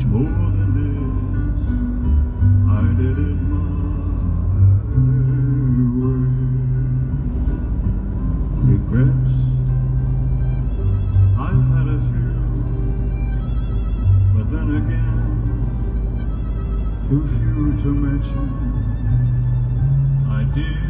much more than this. I did it my way. Regrets, I've had a few, but then again, too few to mention. I did.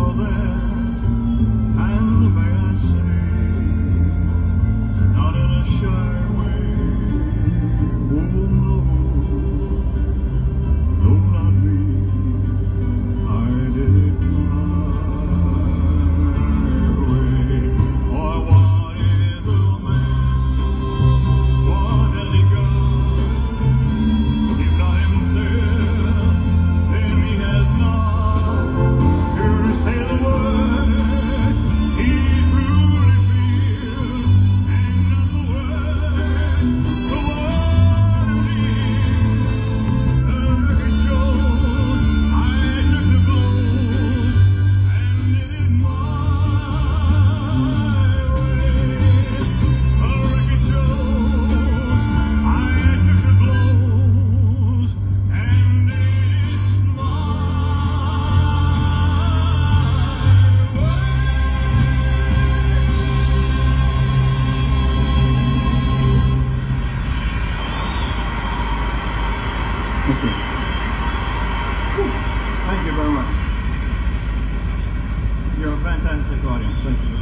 poder Mm-hmm. fantastic audience. Thank you.